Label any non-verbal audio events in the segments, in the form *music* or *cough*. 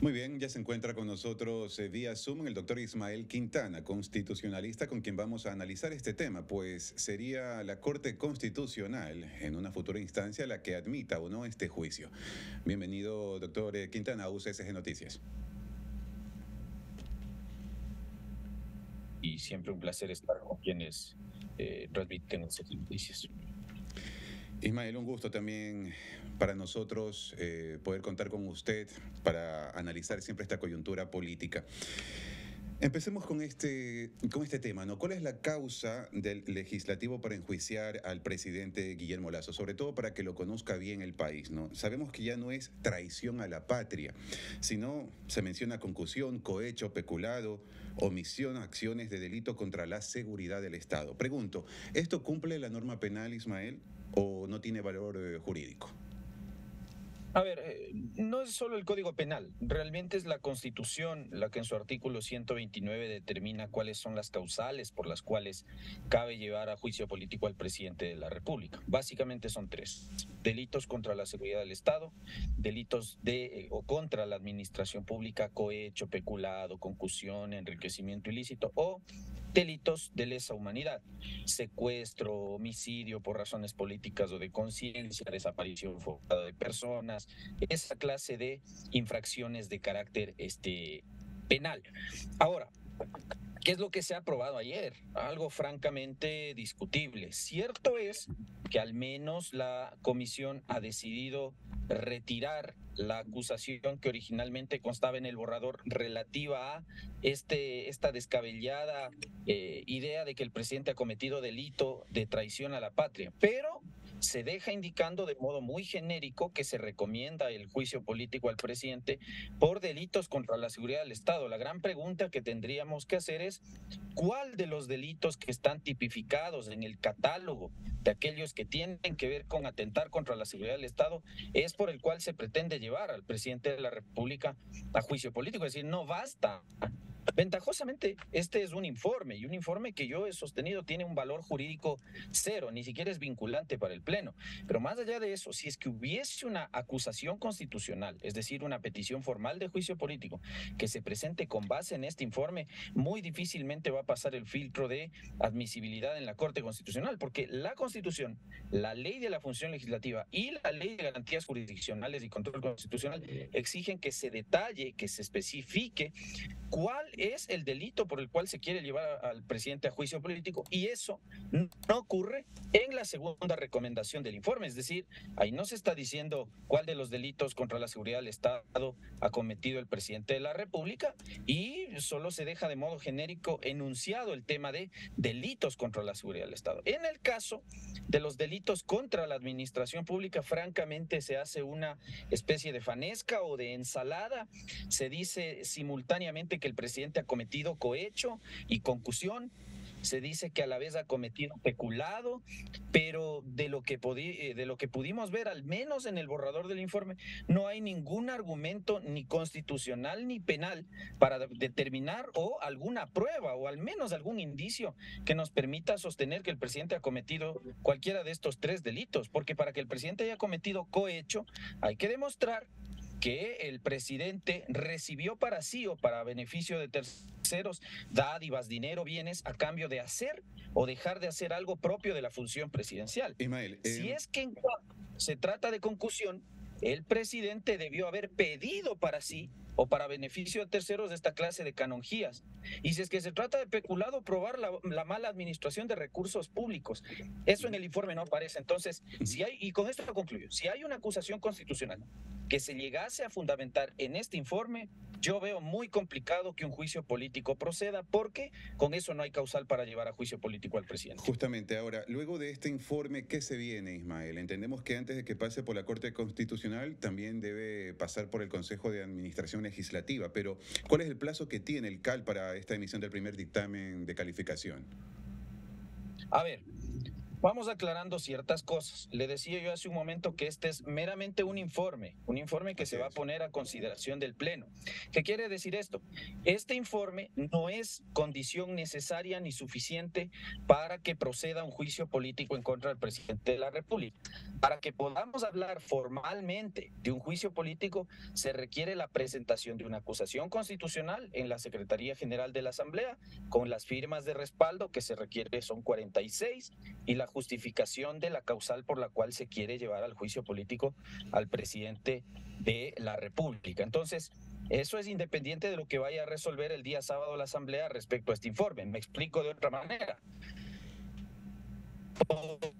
Muy bien, ya se encuentra con nosotros eh, vía Zoom el doctor Ismael Quintana, constitucionalista, con quien vamos a analizar este tema, pues sería la Corte Constitucional en una futura instancia la que admita o no este juicio. Bienvenido, doctor eh, Quintana, a UCSG Noticias. Y siempre un placer estar con quienes eh, transmiten esas noticias. Ismael, un gusto también para nosotros eh, poder contar con usted para analizar siempre esta coyuntura política. Empecemos con este, con este tema, ¿no? ¿Cuál es la causa del legislativo para enjuiciar al presidente Guillermo Lazo? Sobre todo para que lo conozca bien el país, ¿no? Sabemos que ya no es traición a la patria, sino se menciona concusión, cohecho, peculado, omisión, acciones de delito contra la seguridad del Estado. Pregunto, ¿esto cumple la norma penal, Ismael, o no tiene valor eh, jurídico? A ver, eh, no es solo el Código Penal, realmente es la Constitución la que en su artículo 129 determina cuáles son las causales por las cuales cabe llevar a juicio político al presidente de la República. Básicamente son tres. Delitos contra la seguridad del Estado, delitos de eh, o contra la administración pública, cohecho, peculado, concusión, enriquecimiento ilícito o delitos de lesa humanidad, secuestro, homicidio por razones políticas o de conciencia, desaparición forzada de personas, esa clase de infracciones de carácter este, penal. Ahora, ¿Qué es lo que se ha aprobado ayer? Algo francamente discutible. Cierto es que al menos la comisión ha decidido retirar la acusación que originalmente constaba en el borrador relativa a este, esta descabellada eh, idea de que el presidente ha cometido delito de traición a la patria. Pero se deja indicando de modo muy genérico que se recomienda el juicio político al presidente por delitos contra la seguridad del Estado. La gran pregunta que tendríamos que hacer es cuál de los delitos que están tipificados en el catálogo de aquellos que tienen que ver con atentar contra la seguridad del Estado es por el cual se pretende llevar al presidente de la República a juicio político. Es decir, no basta Ventajosamente, este es un informe y un informe que yo he sostenido tiene un valor jurídico cero, ni siquiera es vinculante para el Pleno. Pero más allá de eso, si es que hubiese una acusación constitucional, es decir, una petición formal de juicio político que se presente con base en este informe, muy difícilmente va a pasar el filtro de admisibilidad en la Corte Constitucional, porque la Constitución, la ley de la función legislativa y la ley de garantías jurisdiccionales y control constitucional exigen que se detalle, que se especifique cuál es el delito por el cual se quiere llevar al presidente a juicio político y eso no ocurre en la segunda recomendación del informe, es decir, ahí no se está diciendo cuál de los delitos contra la seguridad del Estado ha cometido el presidente de la República y solo se deja de modo genérico enunciado el tema de delitos contra la seguridad del Estado. En el caso de los delitos contra la administración pública, francamente se hace una especie de fanesca o de ensalada, se dice simultáneamente que el presidente ha cometido cohecho y concusión. Se dice que a la vez ha cometido peculado, pero de lo, que eh, de lo que pudimos ver, al menos en el borrador del informe, no hay ningún argumento ni constitucional ni penal para determinar o alguna prueba o al menos algún indicio que nos permita sostener que el presidente ha cometido cualquiera de estos tres delitos, porque para que el presidente haya cometido cohecho hay que demostrar que el presidente recibió para sí o para beneficio de terceros dádivas, dinero, bienes a cambio de hacer o dejar de hacer algo propio de la función presidencial. Si eh, es que se trata de concusión, el presidente debió haber pedido para sí o para beneficio de terceros de esta clase de canonjías. Y si es que se trata de peculado, probar la, la, mala administración de recursos públicos. Eso en el informe no aparece. Entonces, si hay, y con esto concluyo, si hay una acusación constitucional que se llegase a fundamentar en este informe, yo veo muy complicado que un juicio político proceda porque con eso no hay causal para llevar a juicio político al presidente. Justamente ahora, luego de este informe, ¿qué se viene, Ismael? Entendemos que antes de que pase por la Corte Constitucional también debe pasar por el Consejo de Administración Legislativa, pero ¿cuál es el plazo que tiene el CAL para esta emisión del primer dictamen de calificación? A ver, Vamos aclarando ciertas cosas. Le decía yo hace un momento que este es meramente un informe, un informe que se va a poner a consideración del Pleno. ¿Qué quiere decir esto? Este informe no es condición necesaria ni suficiente para que proceda un juicio político en contra del presidente de la República. Para que podamos hablar formalmente de un juicio político, se requiere la presentación de una acusación constitucional en la Secretaría General de la Asamblea, con las firmas de respaldo que se requiere son 46 y la justificación de la causal por la cual se quiere llevar al juicio político al presidente de la República. Entonces, eso es independiente de lo que vaya a resolver el día sábado la Asamblea respecto a este informe. Me explico de otra manera.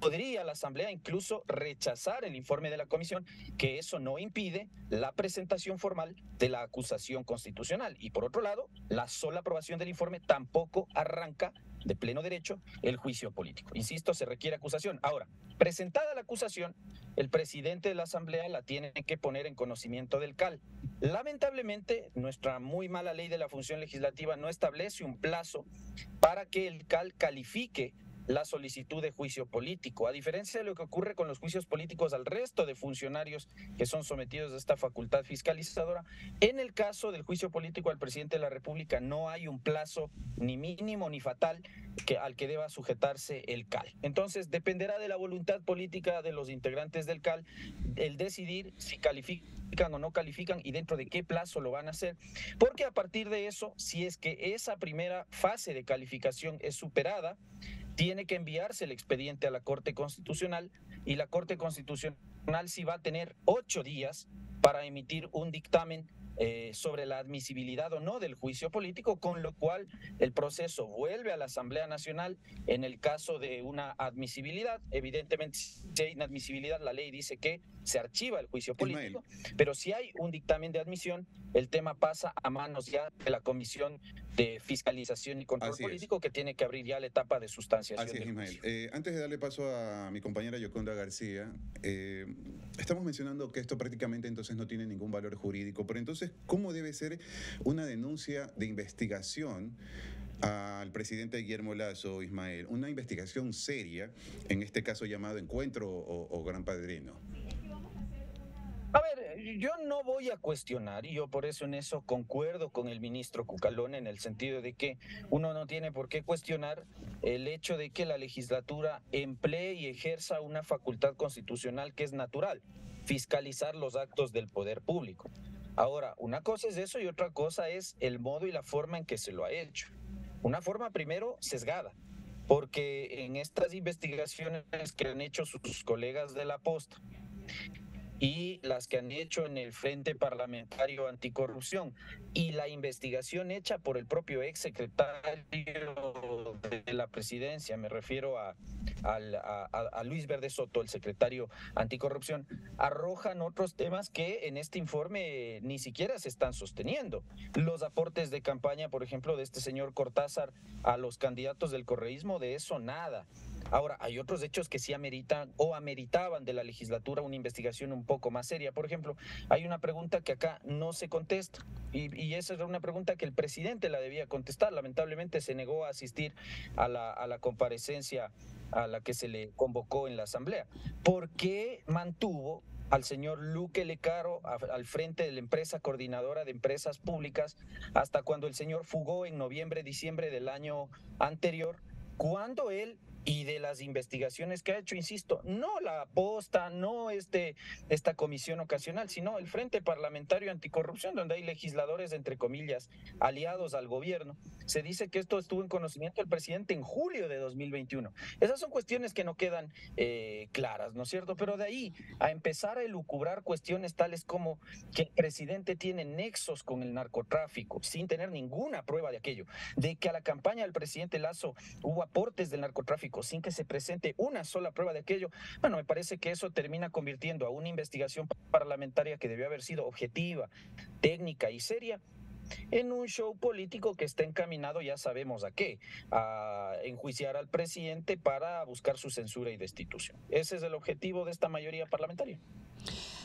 Podría la Asamblea incluso rechazar el informe de la Comisión, que eso no impide la presentación formal de la acusación constitucional. Y por otro lado, la sola aprobación del informe tampoco arranca de pleno derecho el juicio político. Insisto, se requiere acusación. Ahora, presentada la acusación, el presidente de la Asamblea la tiene que poner en conocimiento del CAL. Lamentablemente, nuestra muy mala ley de la función legislativa no establece un plazo para que el CAL califique la solicitud de juicio político. A diferencia de lo que ocurre con los juicios políticos al resto de funcionarios que son sometidos a esta facultad fiscalizadora, en el caso del juicio político al presidente de la República no hay un plazo ni mínimo ni fatal que, al que deba sujetarse el CAL. Entonces, dependerá de la voluntad política de los integrantes del CAL el decidir si califican o no califican y dentro de qué plazo lo van a hacer, porque a partir de eso, si es que esa primera fase de calificación es superada, tiene que enviarse el expediente a la Corte Constitucional y la Corte Constitucional sí va a tener ocho días para emitir un dictamen eh, sobre la admisibilidad o no del juicio político, con lo cual el proceso vuelve a la Asamblea Nacional en el caso de una admisibilidad. Evidentemente, si hay inadmisibilidad, la ley dice que se archiva el juicio político, pero si hay un dictamen de admisión, el tema pasa a manos ya de la Comisión de Fiscalización y Control Político, que tiene que abrir ya la etapa de sustanciación. Así es, Ismael. Eh, antes de darle paso a mi compañera Yoconda García, eh, estamos mencionando que esto prácticamente entonces no tiene ningún valor jurídico, pero entonces ¿cómo debe ser una denuncia de investigación? al presidente Guillermo Lazo, Ismael, una investigación seria, en este caso llamado Encuentro o, Gran Padrino. A ver, yo no voy a cuestionar, y yo por eso en eso concuerdo con el ministro Cucalón en el sentido de que uno no tiene por qué cuestionar el hecho de que la legislatura emplee y ejerza una facultad constitucional que es natural, fiscalizar los actos del poder público. Ahora, una cosa es eso y otra cosa es el modo y la forma en que se lo ha hecho. Una forma primero sesgada, porque en estas investigaciones que han hecho sus colegas de la posta y las que han hecho en el Frente Parlamentario Anticorrupción y la investigación hecha por el propio ex secretario de la presidencia, me refiero a, a, Luis Verde Soto, el secretario anticorrupción, arrojan otros temas que en este informe ni siquiera se están sosteniendo. Los aportes de campaña, por ejemplo, de este señor Cortázar a los candidatos del correísmo, de eso nada. Ahora, hay otros hechos que sí ameritan o ameritaban de la legislatura una investigación un poco más seria. Por ejemplo, hay una pregunta que acá no se contesta y, esa es una pregunta que el presidente la debía contestar. Lamentablemente se negó a asistir a la, a la comparecencia a la que se le convocó en la Asamblea. ¿Por qué mantuvo al señor Luque Lecaro al frente de la empresa coordinadora de empresas públicas hasta cuando el señor fugó en noviembre, diciembre del año anterior, cuando él y de las investigaciones que ha hecho, insisto, no la posta, no este, esta comisión ocasional, sino el Frente Parlamentario Anticorrupción, donde hay legisladores, entre comillas, aliados al gobierno. Se dice que esto estuvo en conocimiento del presidente en julio de 2021. Esas son cuestiones que no quedan eh, claras, ¿no es cierto? Pero de ahí a empezar a elucubrar cuestiones tales como que el presidente tiene nexos con el narcotráfico, sin tener ninguna prueba de aquello, de que a la campaña del presidente Lazo hubo aportes del narcotráfico, sin que se presente una sola prueba de aquello, bueno, me parece que eso termina convirtiendo a una investigación parlamentaria que debió haber sido objetiva, técnica y seria en un show político que está encaminado, ya sabemos a qué, a enjuiciar al presidente para buscar su censura y destitución. Ese es el objetivo de esta mayoría parlamentaria.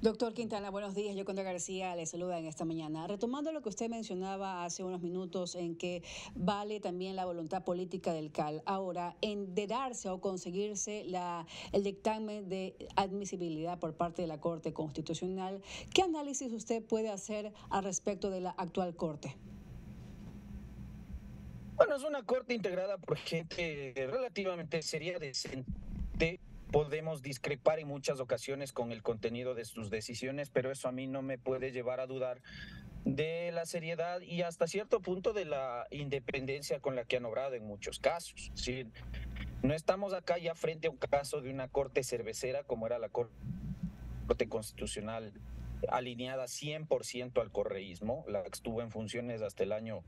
Doctor Quintana, buenos días. Yo, Contra García, le saluda en esta mañana. Retomando lo que usted mencionaba hace unos minutos, en que vale también la voluntad política del CAL. Ahora, en de darse o conseguirse la, el dictamen de admisibilidad por parte de la Corte Constitucional, ¿qué análisis usted puede hacer al respecto de la actual Corte? Bueno, es una corte integrada por gente relativamente seria, decente, podemos discrepar en muchas ocasiones con el contenido de sus decisiones, pero eso a mí no me puede llevar a dudar de la seriedad y hasta cierto punto de la independencia con la que han obrado en muchos casos. No estamos acá ya frente a un caso de una corte cervecera como era la Corte Constitucional alineada 100% al correísmo, la que estuvo en funciones hasta el año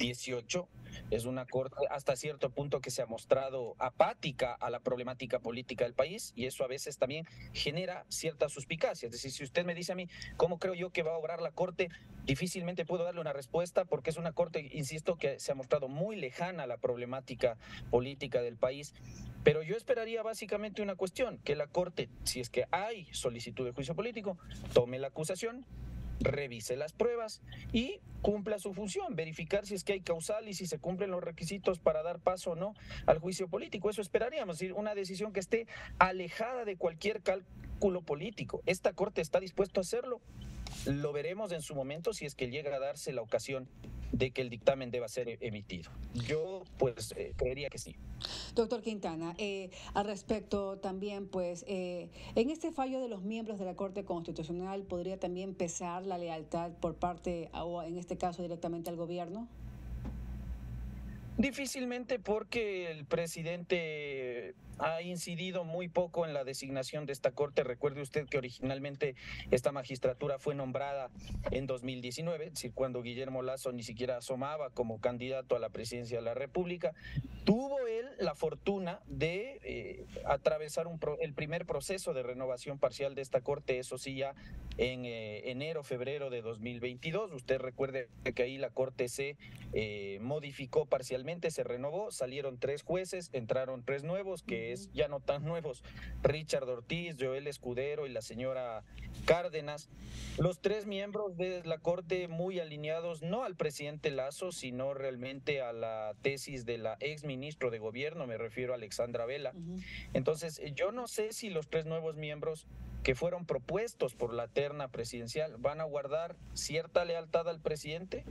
2018. Es una corte hasta cierto punto que se ha mostrado apática a la problemática política del país y eso a veces también genera cierta suspicacia. Es decir, si usted me dice a mí cómo creo yo que va a obrar la corte, difícilmente puedo darle una respuesta porque es una corte, insisto, que se ha mostrado muy lejana a la problemática política del país. Pero yo esperaría básicamente una cuestión, que la Corte, si es que hay solicitud de juicio político, tome la acusación, revise las pruebas y cumpla su función, verificar si es que hay causal y si se cumplen los requisitos para dar paso o no al juicio político. Eso esperaríamos, decir, una decisión que esté alejada de cualquier cálculo político. Esta Corte está dispuesta a hacerlo. Lo veremos en su momento si es que llega a darse la ocasión de que el dictamen deba ser emitido. Yo pues eh, creería que sí. Doctor Quintana, eh, al respecto también pues eh, en este fallo de los miembros de la Corte Constitucional podría también pesar la lealtad por parte o en este caso directamente al gobierno. Difícilmente porque el presidente ha incidido muy poco en la designación de esta corte. Recuerde usted que originalmente esta magistratura fue nombrada en 2019, es decir, cuando Guillermo Lazo ni siquiera asomaba como candidato a la presidencia de la República. Tuvo él la fortuna de eh, atravesar un el primer proceso de renovación parcial de esta corte, eso sí ya en eh, enero, febrero de 2022. Usted recuerde que ahí la corte se eh, modificó parcialmente, se renovó, salieron tres jueces, entraron tres nuevos que ya no tan *laughs* nuevos, Richard Ortiz, Joel Escudero y la señora Cárdenas, los tres miembros de la Corte muy alineados no al presidente Lazo, sino realmente a la tesis de la ex ministro de Gobierno, me refiero a Alexandra Vela. Entonces, yo no sé si los tres nuevos miembros que fueron propuestos por la terna presidencial van a guardar cierta lealtad al presidente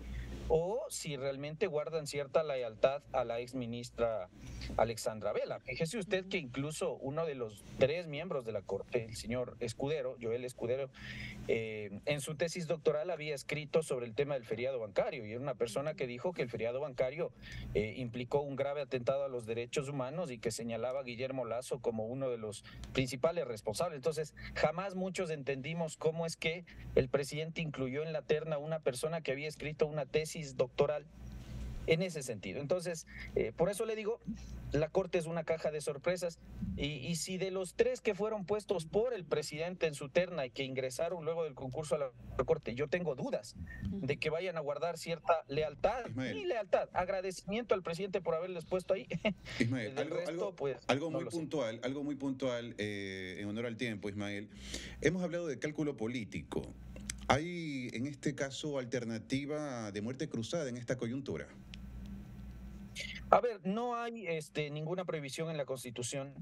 o si realmente guardan cierta lealtad a la ex ministra Alexandra Vela. Fíjese usted que incluso uno de los tres miembros de la Corte, el señor Escudero, Joel Escudero, eh, en su tesis doctoral había escrito sobre el tema del feriado bancario y era una persona que dijo que el feriado bancario eh, implicó un grave atentado a los derechos humanos y que señalaba a Guillermo Lazo como uno de los principales responsables. Entonces, jamás muchos entendimos cómo es que el presidente incluyó en la terna una persona que había escrito una tesis doctoral en ese sentido. Entonces, eh, por eso le digo, la Corte es una caja de sorpresas y, si de los tres que fueron puestos por el presidente en su terna y que ingresaron luego del concurso a la Corte, yo tengo dudas de que vayan a guardar cierta lealtad y lealtad, agradecimiento al presidente por haberles puesto ahí. *laughs* Ismael, algo, pues, muy puntual, algo muy puntual eh, en honor al tiempo, Ismael. Hemos hablado de cálculo político. ¿Hay en este caso alternativa de muerte cruzada en esta coyuntura? A ver, no hay este, ninguna prohibición en la Constitución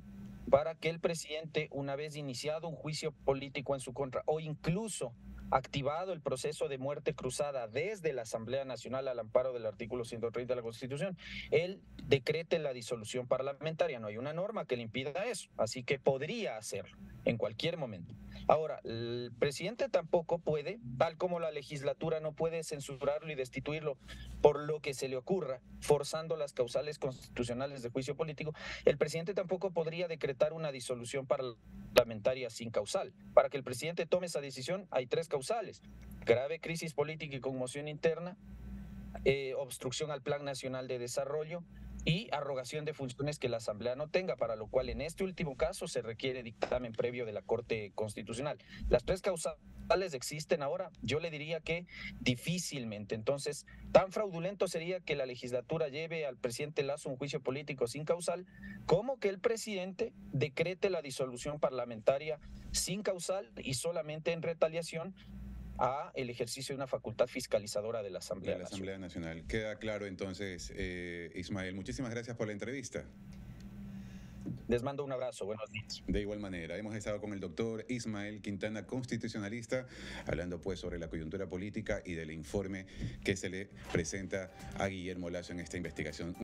para que el presidente, una vez iniciado un juicio político en su contra o incluso activado el proceso de muerte cruzada desde la Asamblea Nacional al amparo del artículo 130 de la Constitución, él decrete la disolución parlamentaria. No hay una norma que le impida eso, así que podría hacerlo en cualquier momento. Ahora, el presidente tampoco puede, tal como la legislatura no puede censurarlo y destituirlo por lo que se le ocurra, forzando las causales constitucionales de juicio político, el presidente tampoco podría decretar una disolución parlamentaria sin causal. Para que el presidente tome esa decisión hay tres causales. Grave crisis política y conmoción interna, eh, obstrucción al Plan Nacional de Desarrollo y arrogación de funciones que la Asamblea no tenga, para lo cual en este último caso se requiere dictamen previo de la Corte Constitucional. Las tres causales existen ahora, yo le diría que difícilmente. Entonces, tan fraudulento sería que la legislatura lleve al presidente Lazo un juicio político sin causal, como que el presidente decrete la disolución parlamentaria sin causal y solamente en retaliación a el ejercicio de una facultad fiscalizadora de la Asamblea, de la Asamblea Nacional. Queda claro entonces, eh, Ismael. Muchísimas gracias por la entrevista. Les mando un abrazo, buenos días. De igual manera, hemos estado con el doctor Ismael Quintana, constitucionalista, hablando pues sobre la coyuntura política y del informe que se le presenta a Guillermo Lazo en esta investigación.